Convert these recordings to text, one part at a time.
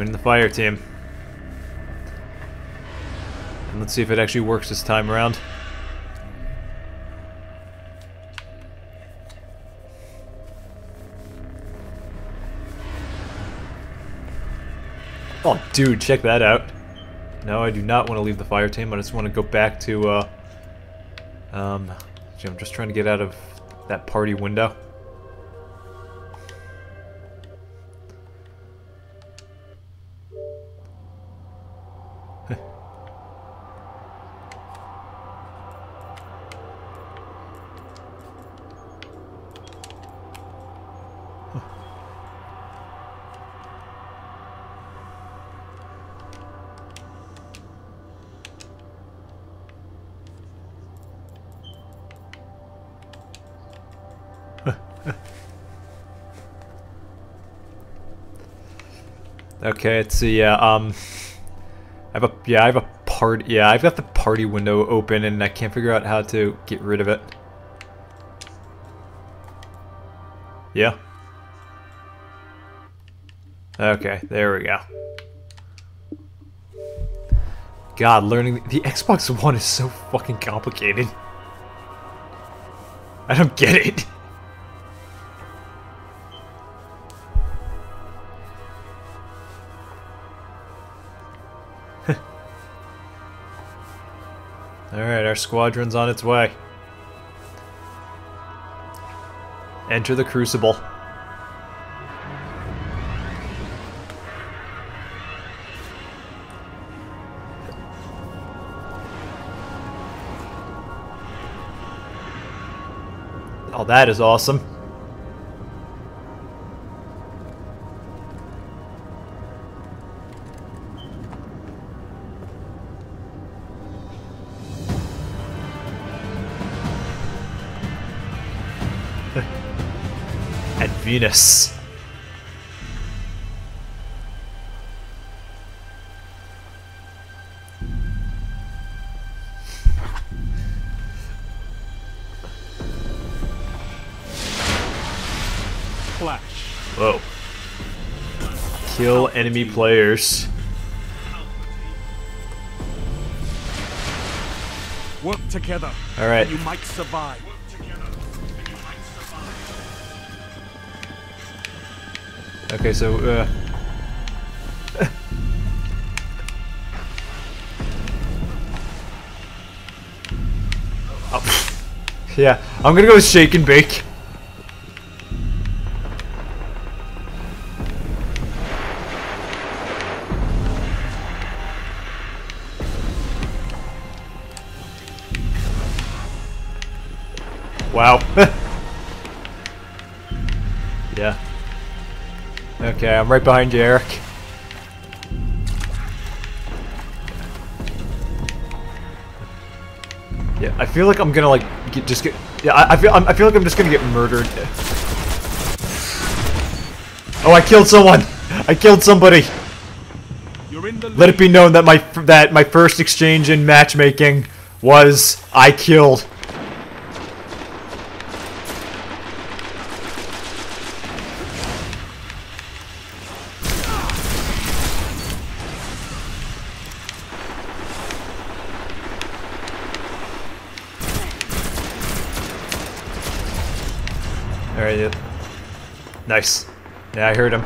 Joining the fire team. And let's see if it actually works this time around. Oh, dude, check that out. No, I do not want to leave the fire team. I just want to go back to, uh... Um... I'm just trying to get out of that party window. Okay, let's see. Yeah, um, I have a yeah, I have a part. Yeah, I've got the party window open, and I can't figure out how to get rid of it. Yeah. Okay, there we go. God, learning the Xbox One is so fucking complicated. I don't get it. Squadron's on its way. Enter the Crucible. Oh, that is awesome. Venus. Clash. Whoa. Kill enemy players. Work together. Alright. You might survive. Okay, so, uh... oh. yeah, I'm gonna go with shake and bake. Wow. Okay, I'm right behind you, Eric. Yeah, I feel like I'm gonna like get, just get. Yeah, I, I feel I'm, I feel like I'm just gonna get murdered. Oh, I killed someone! I killed somebody. You're in the Let it be known that my that my first exchange in matchmaking was I killed. Alright, yeah. Nice. Yeah, I heard him.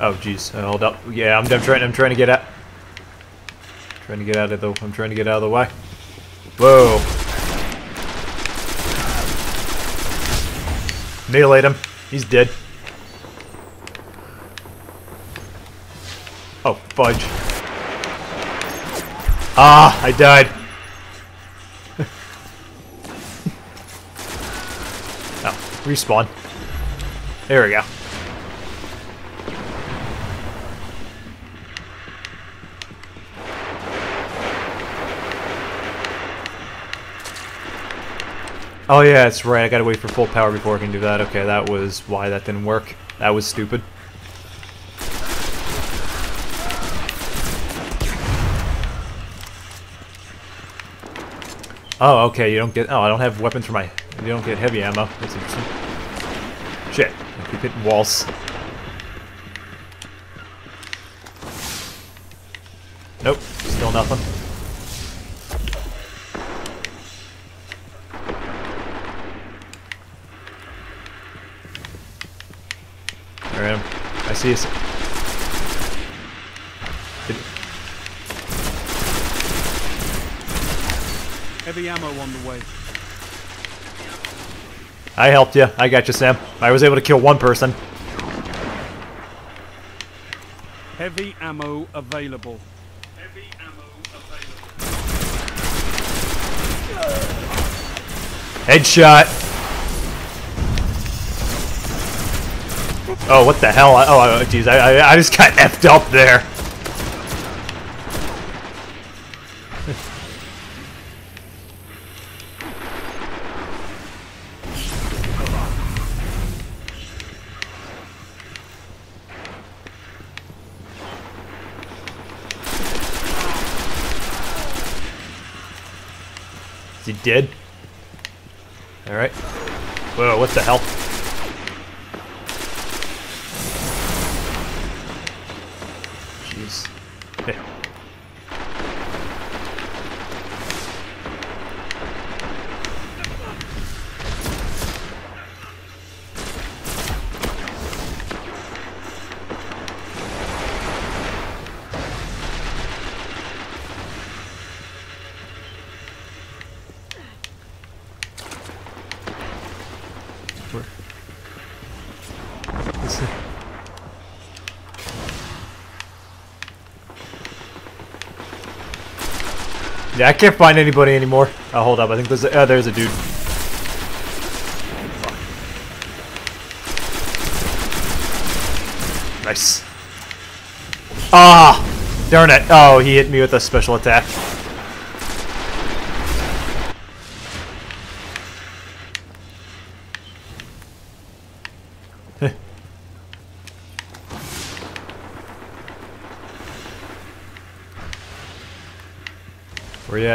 Oh jeez, uh, hold up. Yeah, I'm, I'm trying I'm trying to get out trying to get out of the I'm trying to get out of the way. Whoa. Melee him. He's dead. Oh, fudge. Ah, I died. oh, respawn. There we go. Oh yeah, that's right. I gotta wait for full power before I can do that. Okay, that was why that didn't work. That was stupid. Oh, okay, you don't get... Oh, I don't have weapons for my... You don't get heavy ammo. That's interesting. Keep hitting walls. Nope. Still nothing. There I am. I see us. Heavy ammo on the way. I helped you. I got you, Sam. I was able to kill one person. Heavy ammo available. Heavy ammo available. Headshot. Oh, what the hell? Oh, jeez, I, I, I just got effed up there. Is he dead? Alright. Whoa, what the hell? Jeez. Heh. Where? Is it- Yeah, I can't find anybody anymore. Oh, hold up. I think there's a, uh, there's a dude. Nice. Ah! Darn it. Oh, he hit me with a special attack.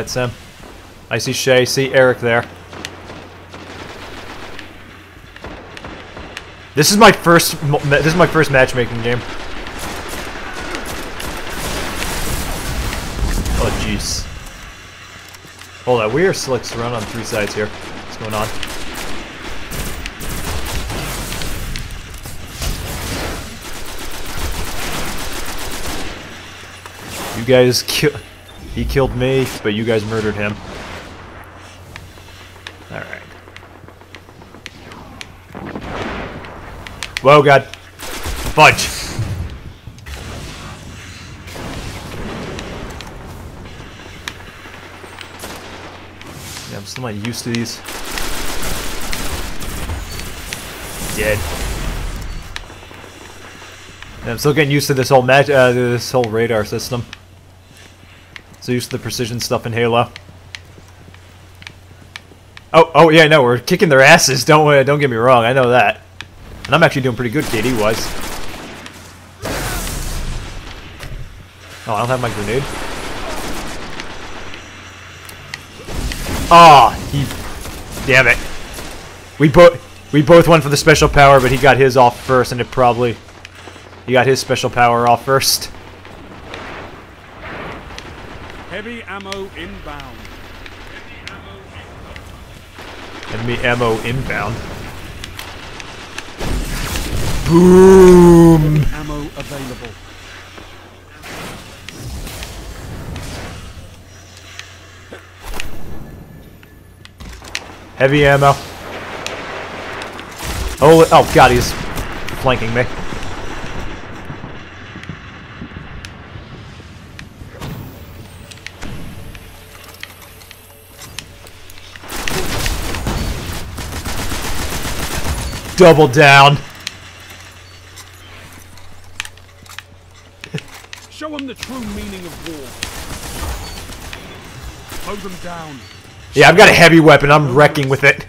Sam? I see Shay, see Eric there. This is my first. This is my first matchmaking game. Oh jeez. Hold on, we are like surrounded on three sides here. What's going on? You guys kill. He killed me, but you guys murdered him. Alright. Whoa, God. Fudge. Yeah, I'm still not used to these. Dead. I'm still getting used to this whole match, uh, this whole radar system. So used to the precision stuff in Halo. Oh, oh yeah, no, we're kicking their asses. Don't uh, don't get me wrong, I know that. And I'm actually doing pretty good, KD wise. Oh, I don't have my grenade. Ah, oh, he. Damn it. We both we both went for the special power, but he got his off first, and it probably he got his special power off first. Heavy ammo inbound. Enemy ammo inbound. Boom! Heavy Ammo available. Heavy ammo. Oh, oh god, he's flanking me. Double down. Show them the true meaning of war. Mow them down. Yeah, I've got a heavy weapon. I'm wrecking with it.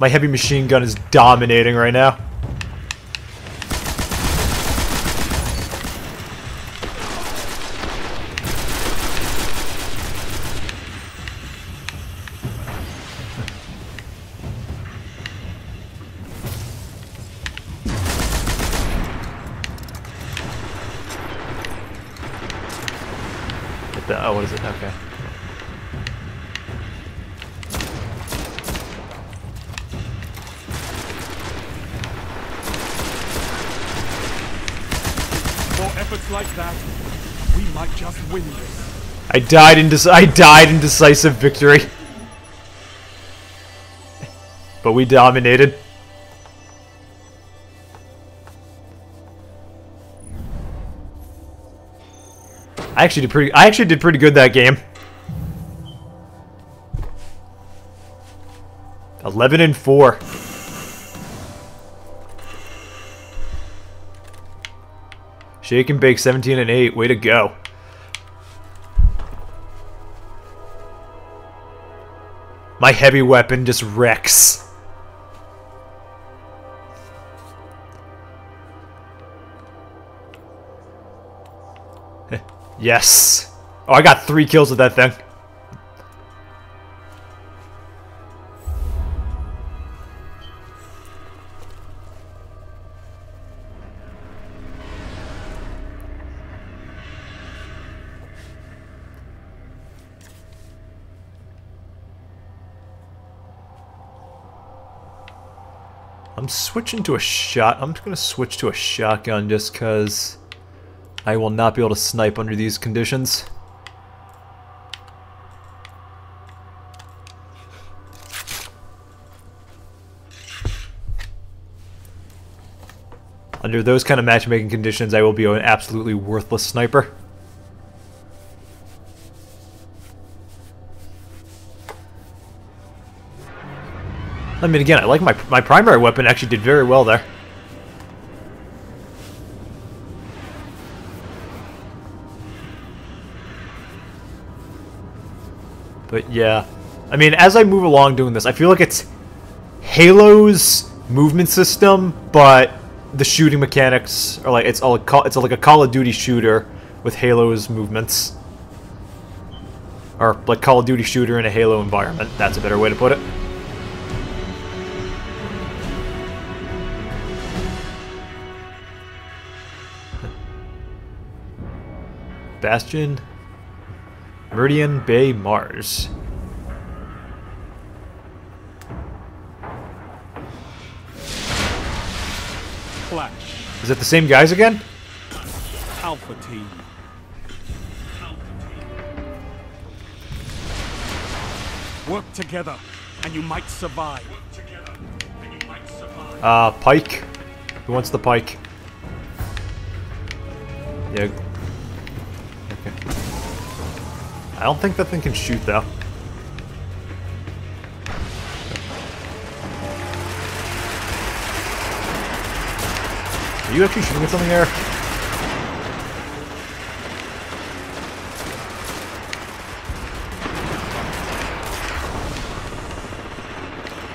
My heavy machine gun is dominating right now. Oh, what is it? Okay. For efforts like that, we might just win this. I died in I died in decisive victory. But we dominated. I actually did pretty I actually did pretty good that game. 11 and 4. Shake and bake 17 and 8. Way to go. My heavy weapon just wrecks. yes. Oh, I got three kills with that thing. I'm switching to a shot. I'm gonna switch to a shotgun just because I will not be able to snipe under these conditions. Under those kind of matchmaking conditions, I will be an absolutely worthless sniper. I mean, again, I like my my primary weapon actually did very well there. But yeah, I mean, as I move along doing this, I feel like it's Halo's movement system, but the shooting mechanics are like it's all it's like a Call of Duty shooter with Halo's movements, or like Call of Duty shooter in a Halo environment. That's a better way to put it. Bastion, Meridian Bay, Mars. Clash, Is it the same guys again? Alpha Team. Work together, and you might survive. Uh, Pike. Who wants the Pike? Yeah. I don't think that thing can shoot, though. Are you actually shooting at something there?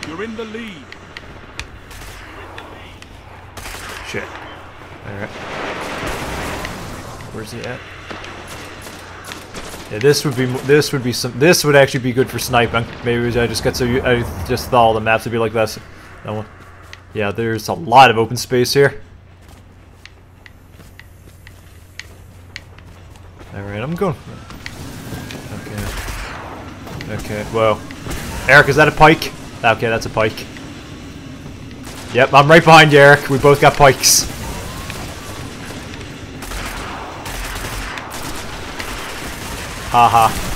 You're in the lead. Shit. Alright. Where's he at? Yeah, this would be this would be some this would actually be good for sniping. Maybe I just got so I just thought all the maps would be like this. That one. Yeah, there's a lot of open space here. Alright, I'm going. Okay. Okay, whoa. Eric, is that a pike? Okay, that's a pike. Yep, I'm right behind you, Eric. We both got pikes. Haha. -ha.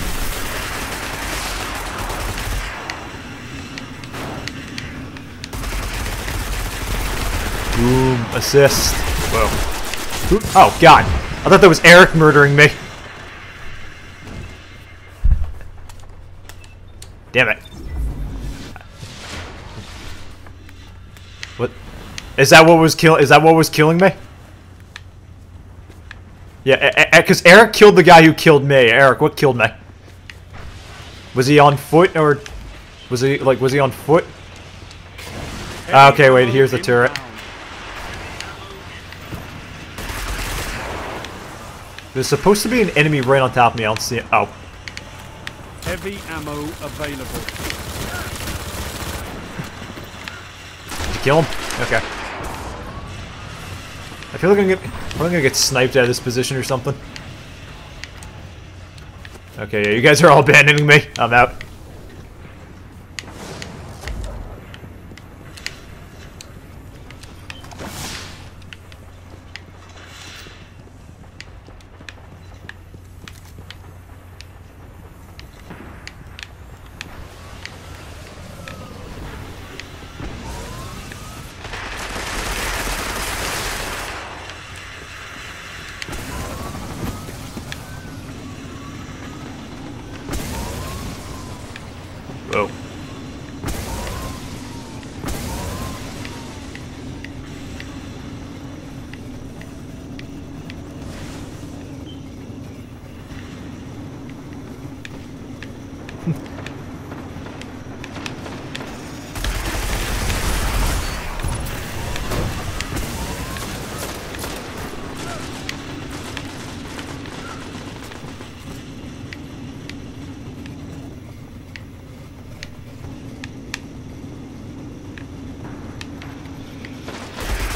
Boom. Assist. Whoa. Oh, God. I thought that was Eric murdering me. Damn it. What? Is that what was kill? Is that what was killing me? Yeah, because Eric killed the guy who killed me. Eric, what killed me? Was he on foot or was he like was he on foot? Ah, okay, wait. Here's the turret. There's supposed to be an enemy right on top of me. I don't see it. Oh. Heavy ammo available. Did you kill him? Okay. I feel like I'm gonna, I'm gonna get sniped out of this position or something. Okay, yeah, you guys are all abandoning me. I'm out. Whoa.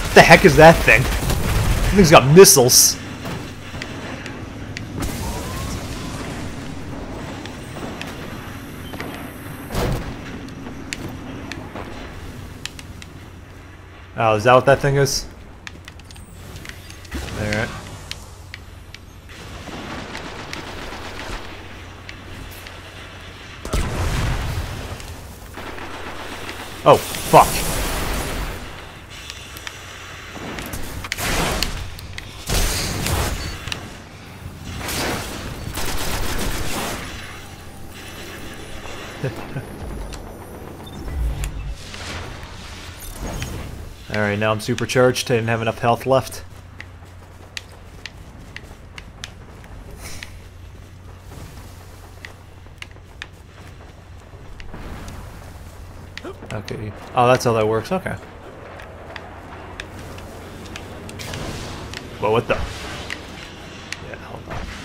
What the heck is that thing? That thing's got missiles. Oh, is that what that thing is? Alright. Oh, fuck. Alright, now I'm supercharged. I didn't have enough health left. Okay. Oh, that's how that works. Okay. Well, what the? Yeah, hold on.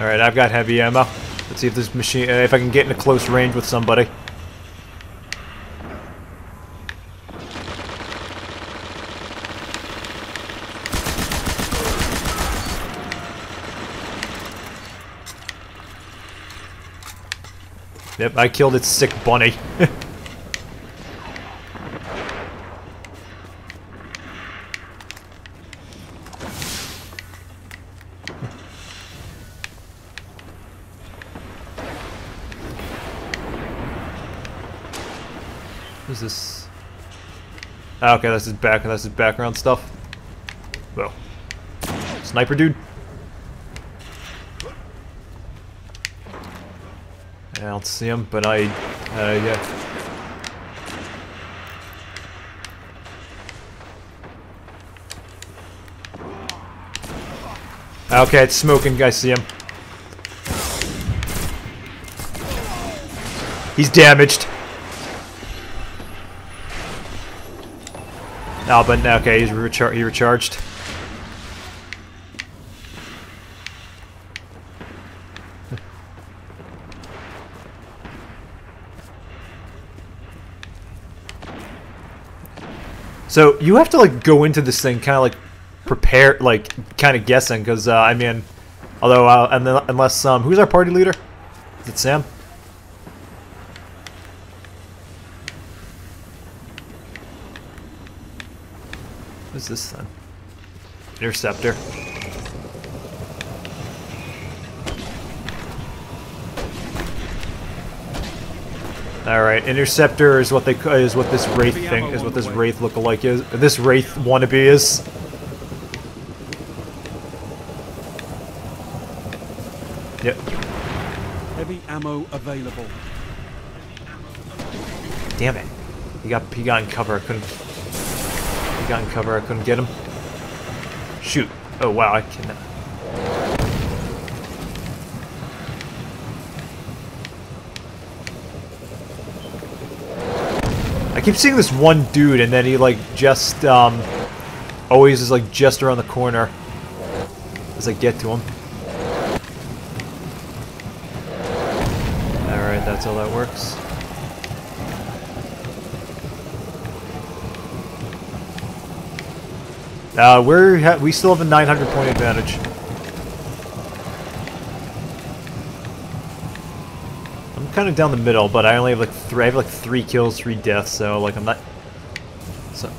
Alright, I've got heavy ammo. Let's see if this machine, uh, if I can get in a close range with somebody. Yep, I killed its sick bunny. Who's this? Ah, okay, that's his back. That's his background stuff. Well, sniper dude. I don't see him, but I, uh, yeah. Okay, it's smoking. I see him. He's damaged. Oh, but okay, he's rechar he recharged. So you have to like go into this thing kind of like prepare, like kind of guessing, because uh, I mean, although uh, unless um, who's our party leader? Is it Sam? What's this then? Interceptor. All right, interceptor is what they is what this wraith thing is what this wraith look-alike is. This wraith wannabe is. Yep. Heavy ammo available. Damn it. He got he got in cover. I couldn't. Got in cover. I couldn't get him. Shoot. Oh wow. I can. I keep seeing this one dude, and then he like just um, always is like just around the corner as I get to him. All right, that's how that works. Uh, we're we still have a 900 point advantage. I'm kind of down the middle, but I only have like three. I have like three kills, three deaths, so like I'm not. So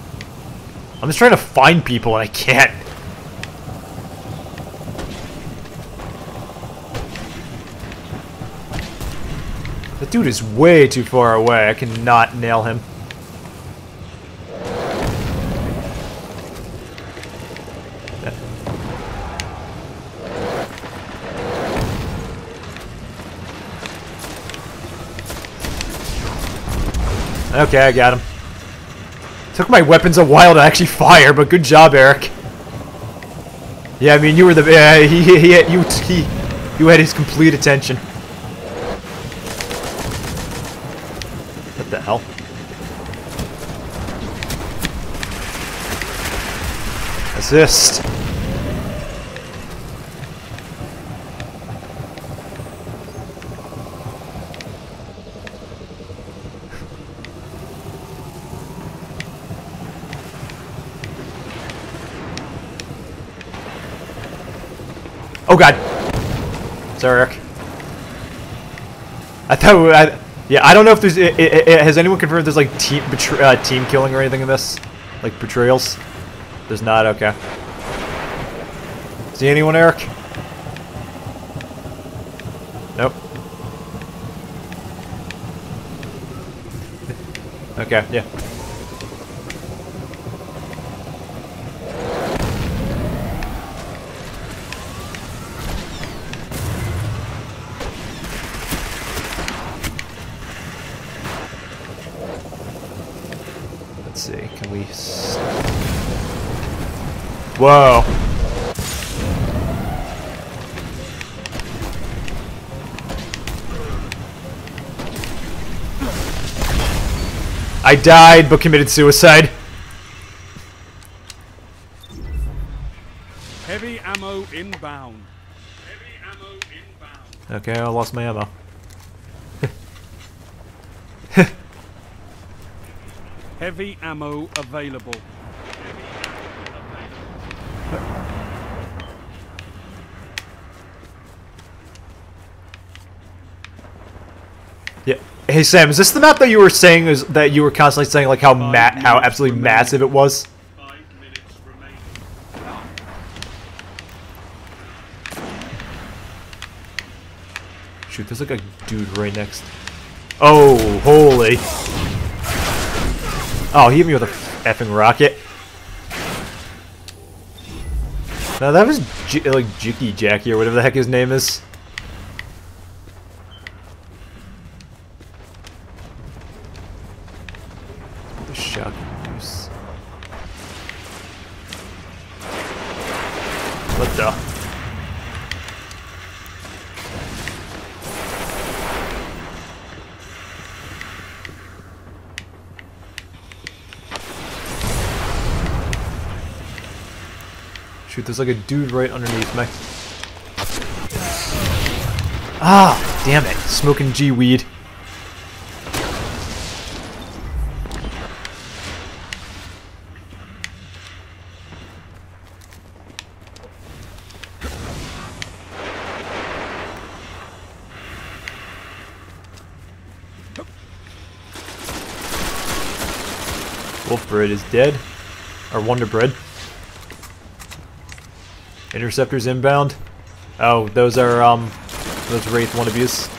I'm just trying to find people and I can't. That dude is way too far away. I cannot nail him. Okay, I got him. Took my weapons a while to actually fire, but good job, Eric. Yeah, I mean, you were the... Yeah, he, he, he, you, he, you had his complete attention. What the hell? Assist. Oh god. Sorry, Eric. I thought. I, yeah, I don't know if there's. It, it, it, has anyone confirmed there's like team uh, team killing or anything in this, like betrayals? There's not. Okay. See anyone, Eric? Nope. Okay. Yeah. Whoa! I died, but committed suicide. Heavy ammo inbound. Heavy ammo inbound. Okay, I lost my ammo. Heavy ammo available. Yeah. Hey Sam, is this the map that you were saying is that you were constantly saying like how ma how absolutely massive it was? Five minutes remaining. Shoot, there's like a dude right next. Oh, holy. Oh, he hit me with a effing rocket. Now that was J like Jicky Jackie or whatever the heck his name is. The shotgun use. What the? Shoot, there's like a dude right underneath me. Ah, damn it. Smoking G weed. Wolf Bread is dead. Or Wonder Bread. Interceptors inbound. Oh, those are, um, those Wraith wannabes.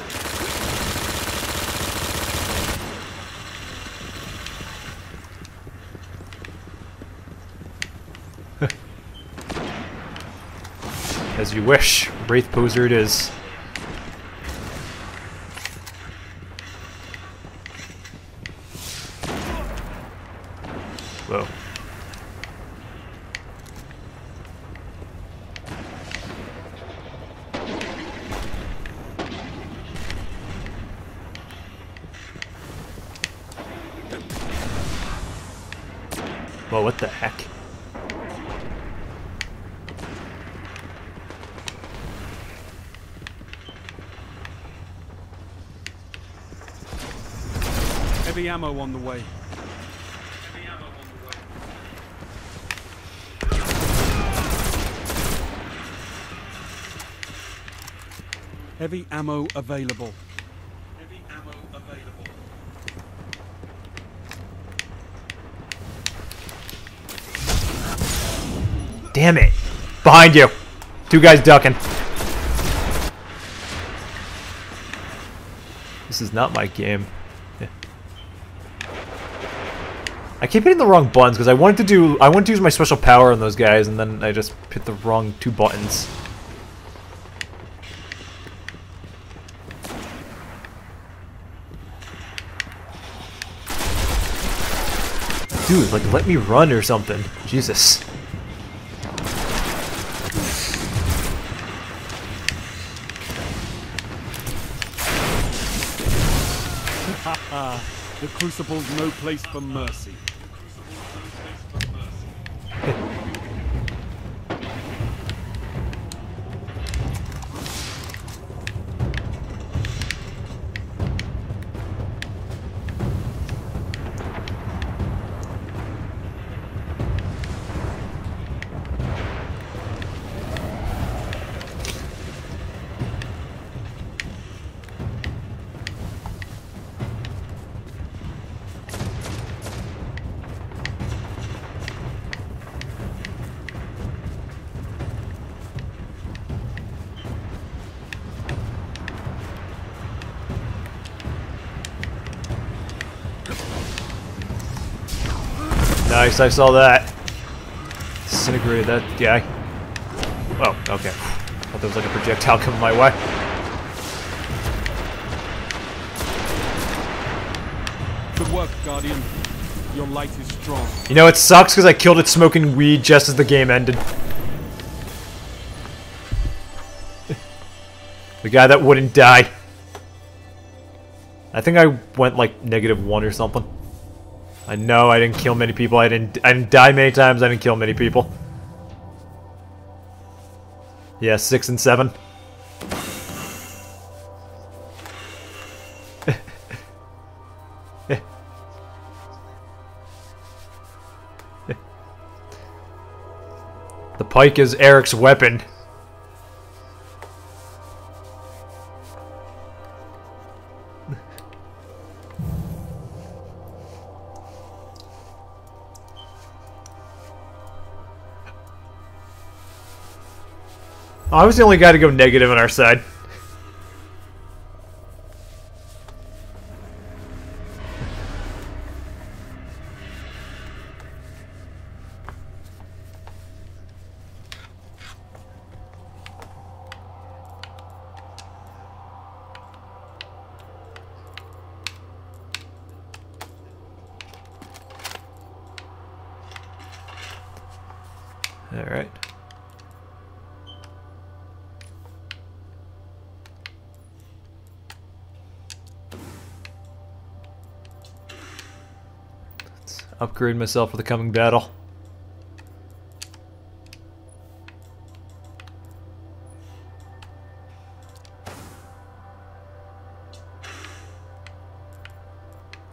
As you wish. Wraith poser it is. Whoa. Whoa, what the heck? Heavy ammo on the way. Heavy ammo on the way. Heavy ammo available. Heavy ammo available. Damn it. Behind you. Two guys ducking. This is not my game. Yeah. I keep hitting the wrong buttons because I wanted to do I wanted to use my special power on those guys and then I just hit the wrong two buttons. Dude, like let me run or something. Jesus. The Crucible's no place for mercy. Nice, I saw that. Disintegrated that guy. Oh, okay. thought there was like a projectile coming my way. Good work, Guardian. Your light is strong. You know, it sucks because I killed it smoking weed just as the game ended. the guy that wouldn't die. I think I went like negative one or something. I know I didn't kill many people. I didn't I didn't die many times. I didn't kill many people. Yeah, six and seven. the pike is Eric's weapon. Oh, I was the only guy to go negative on our side. All right. Upgrade myself for the coming battle.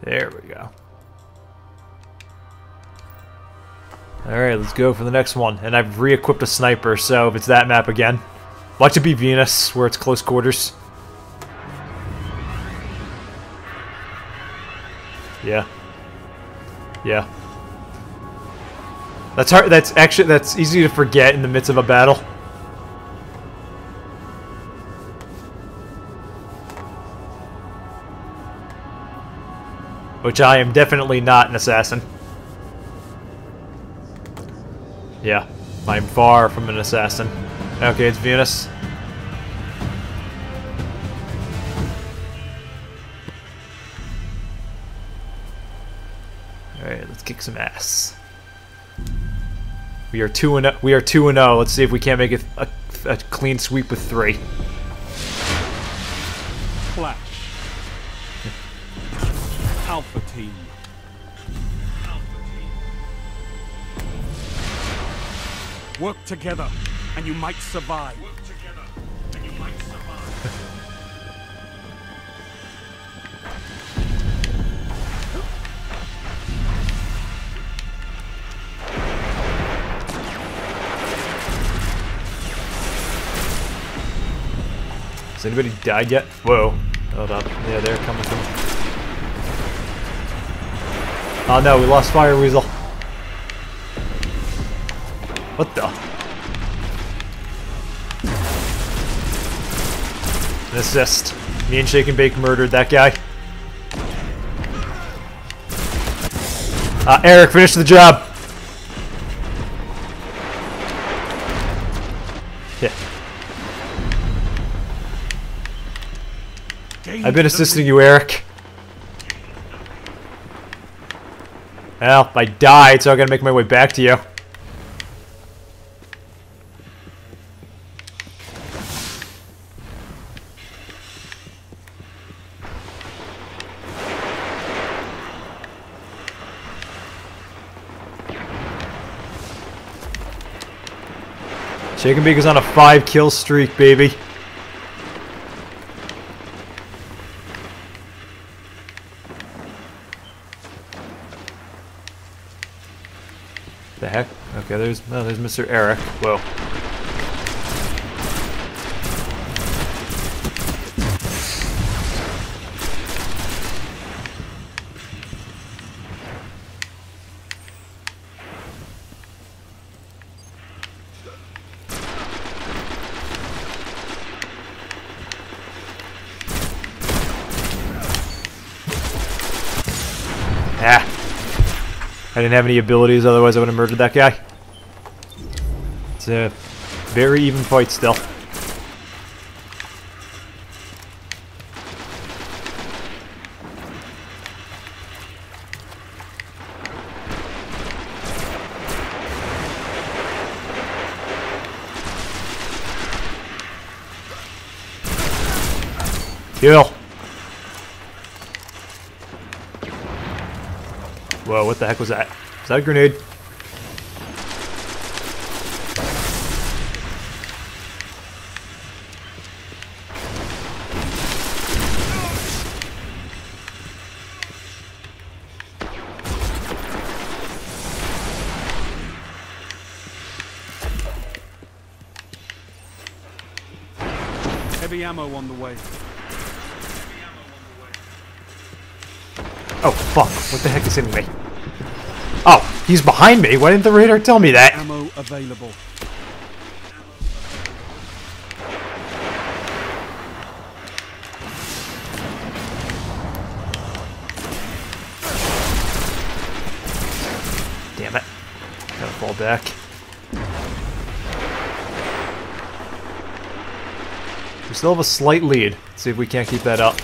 There we go. Alright, let's go for the next one. And I've re-equipped a sniper, so if it's that map again. Watch it be Venus, where it's close quarters. Yeah. Yeah. That's hard. That's actually that's easy to forget in the midst of a battle. Which I am definitely not an assassin. Yeah, I'm far from an assassin. Okay, it's Venus. Let's kick some ass. We are 2 and we are 2 and 0. Let's see if we can't make it a, a clean sweep with 3. Clash. Alpha Team. Work together, and you might survive. Has anybody died yet? Whoa. Hold up. Yeah, they're coming from... Oh no, we lost Fire Weasel. What the? An assist. Me and Shake and Bake murdered that guy. Uh, Eric, finish the job. I've been assisting you, Eric. Well, I died, so I gotta make my way back to you. And Bake is on a five kill streak, baby. The heck? Okay, there's no, there's Mr. Eric. Whoa. Ah. I didn't have any abilities, otherwise I would have murdered that guy. A very even fight still. Kill. Whoa, what the heck was that? Is that a grenade? Heavy ammo on the way. Oh, fuck. What the heck is hitting me? Oh, he's behind me. Why didn't the radar tell me that? Ammo available. Still have a slight lead. Let's see if we can't keep that up.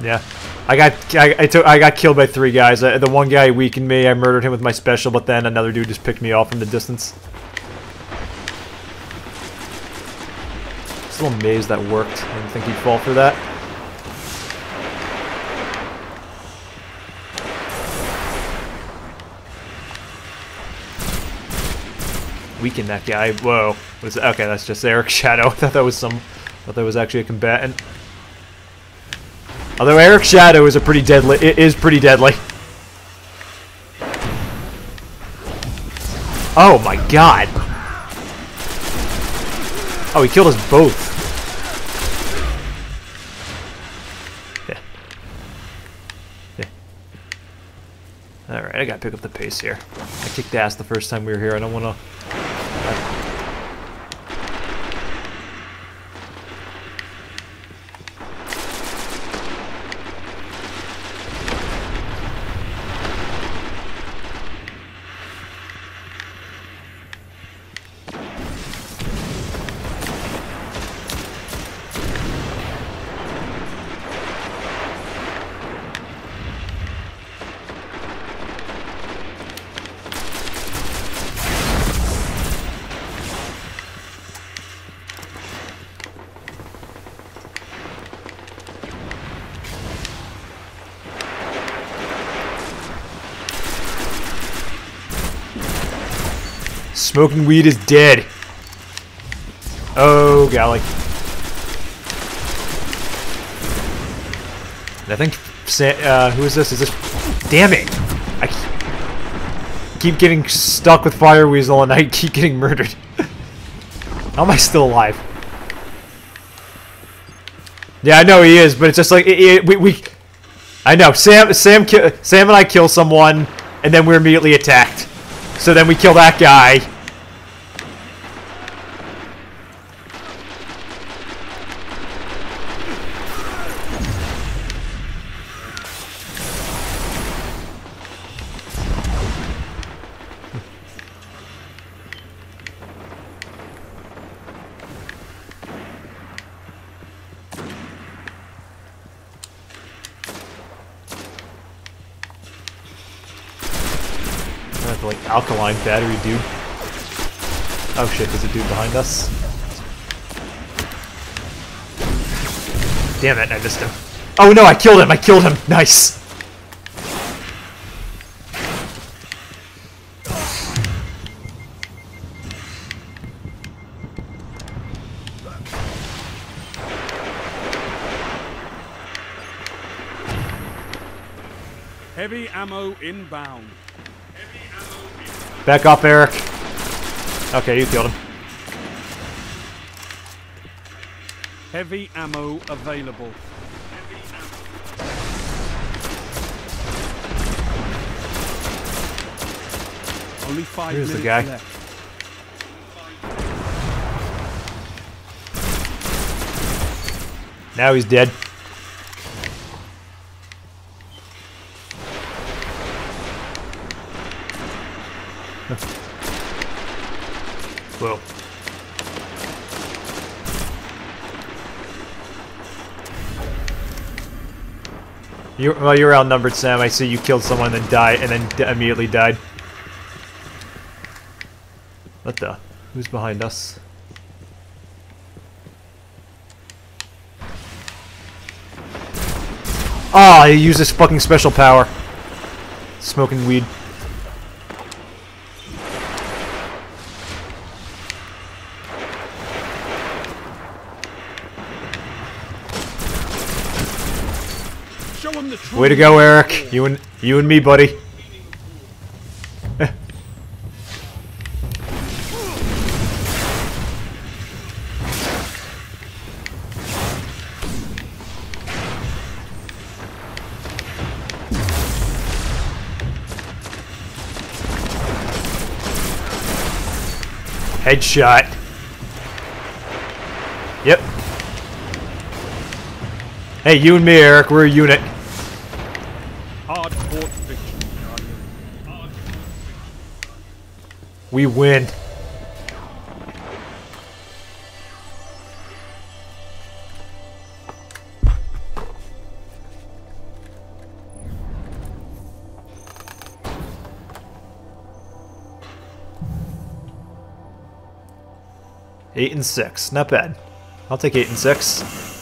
Yeah, I got I, I took I got killed by three guys. Uh, the one guy weakened me. I murdered him with my special, but then another dude just picked me off from the distance. Still amazed that worked. I didn't think he'd fall for that. Weaken that guy. Whoa. Okay, that's just Eric Shadow. I thought that was some. I thought that was actually a combatant. Although Eric Shadow is a pretty deadly, it is pretty deadly. Oh my god. Oh, he killed us both. Yeah. Yeah. Alright, I gotta pick up the pace here. I kicked ass the first time we were here. I don't wanna... Smoking weed is dead. Oh, golly. I think, uh, who is this? Is this, damn it. I keep getting stuck with Fire Weasel and I keep getting murdered. How am I still alive? Yeah, I know he is, but it's just like, it, it, we, we, I know, Sam, Sam, Sam and I kill someone, and then we're immediately attacked. So then we kill that guy, battery dude. Oh shit, there's a dude behind us. Damn it, I missed him. Oh no, I killed him, I killed him! Nice! Heavy ammo inbound. Back up, Eric. Okay, you killed him. Heavy ammo available. Only five Here's minutes the guy. left. Now he's dead. Whoa. You, well, you're outnumbered, Sam. I see you killed someone and then died, and then immediately died. What the? Who's behind us? Ah, oh, he used his fucking special power. Smoking weed. Way to go, Eric. You and you and me, buddy. Headshot. Yep. Hey, you and me, Eric. We're a unit. We win. Eight and six. Not bad. I'll take eight and six.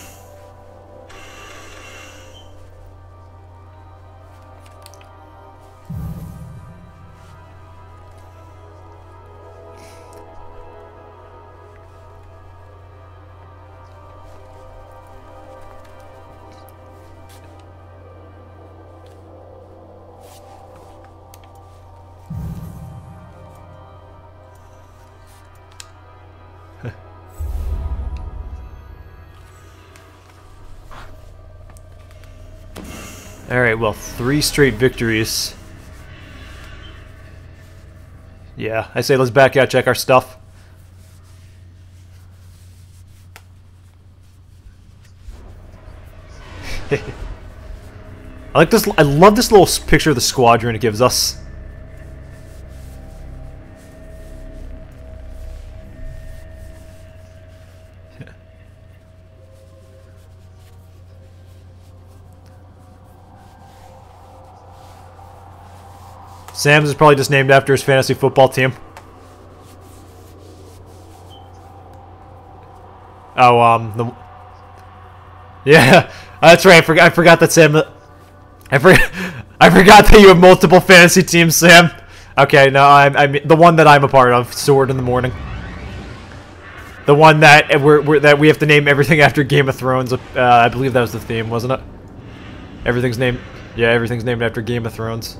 Alright, well, three straight victories. Yeah, I say let's back out, check our stuff. I like this. I love this little picture of the squadron it gives us. Sam's is probably just named after his fantasy football team. Oh, um, the... Yeah, that's right. I forgot, I forgot that Sam... I forgot, I forgot that you have multiple fantasy teams, Sam. Okay, no, I'm, I'm the one that I'm a part of, Sword in the Morning. The one that we're, we're that we have to name everything after Game of Thrones. Uh, I believe that was the theme, wasn't it? Everything's named. Yeah, everything's named after Game of Thrones.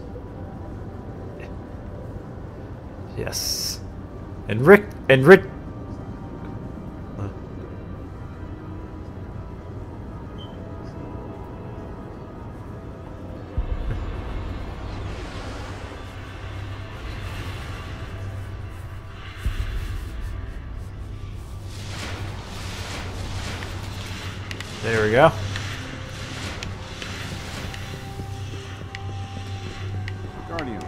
Yes. And Rick and Rick. There we go. Guardian,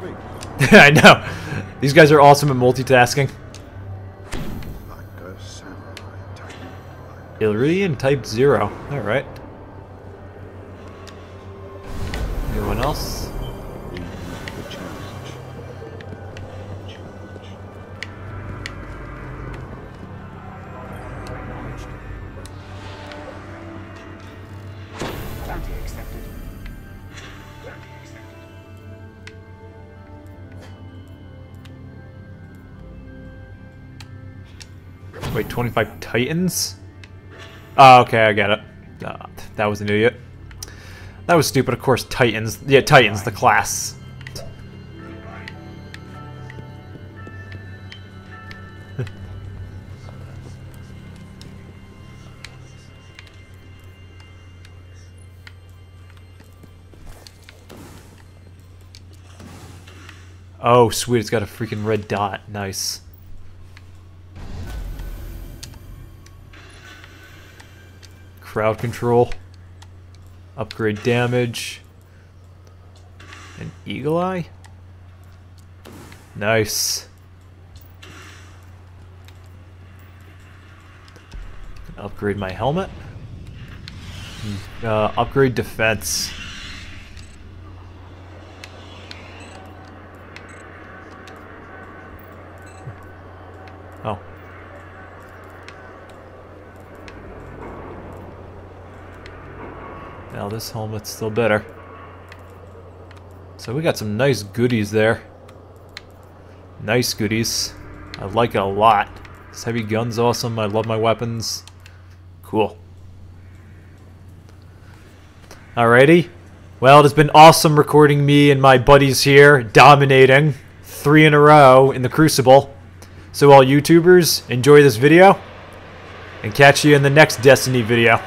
wait. I know. These guys are awesome at multitasking. Like a samurai. Illyrian Type Zero. Alright. Titans? Oh, okay, I get it. Uh, that was an idiot. That was stupid. Of course, Titans. Yeah, Titans, the class. oh, sweet. It's got a freaking red dot. Nice. Crowd control, upgrade damage, and eagle eye. Nice. Upgrade my helmet. Uh, upgrade defense. This helmet's still better. So we got some nice goodies there. Nice goodies. I like it a lot. This heavy gun's awesome. I love my weapons. Cool. Alrighty. Well, it has been awesome recording me and my buddies here dominating three in a row in the Crucible. So all YouTubers, enjoy this video and catch you in the next Destiny video.